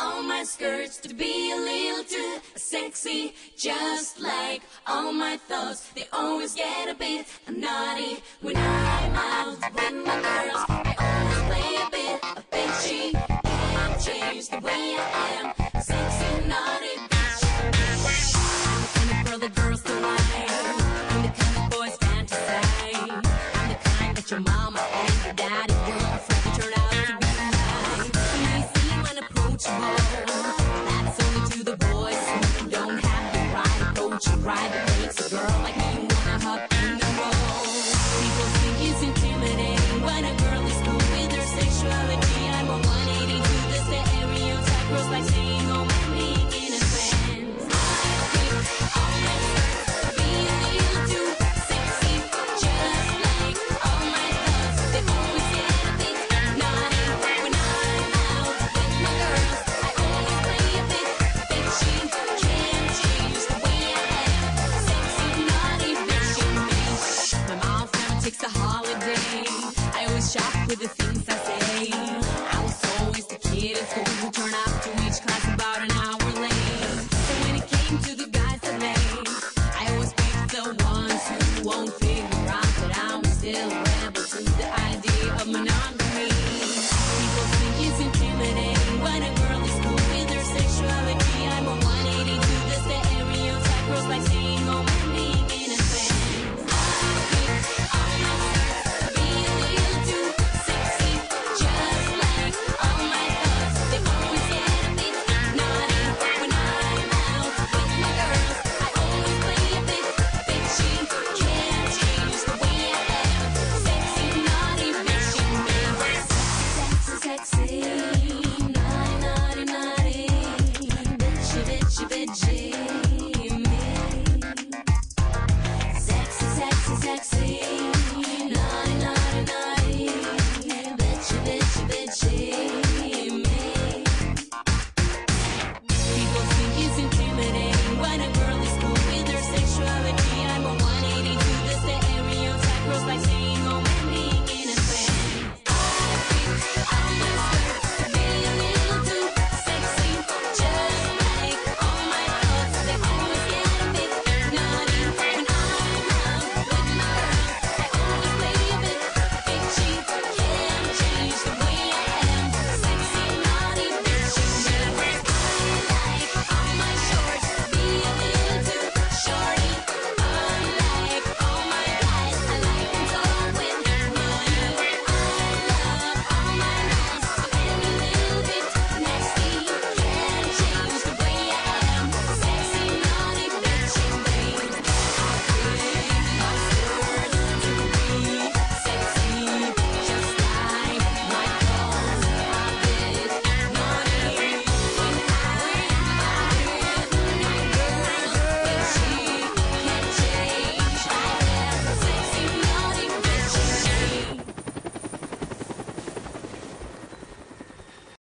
all my skirts to be a little too sexy. Just like all my thoughts, they always get a bit naughty when I'm out with my girls. I always play a bit of bitchy. Can't change the way I am. Sexy, naughty bitch. I'm the kind of girl that girls like. I'm the kind of boys fantasize. I'm the kind that your mama and your daddy were unapproachable. With the things I say. I was always the kid in school who turned up to each class about an hour late. So when it came to the guys that late, I always picked the ones who won't figure out that I'm still